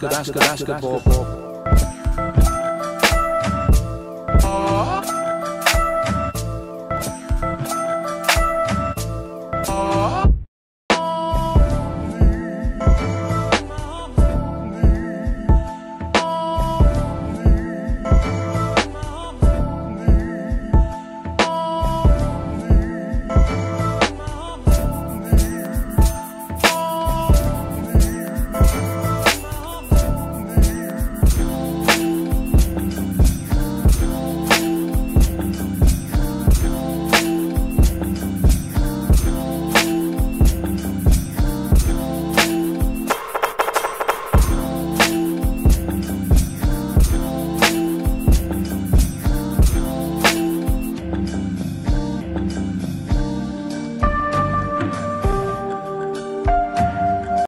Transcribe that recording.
basket, basket, basketball. basketball.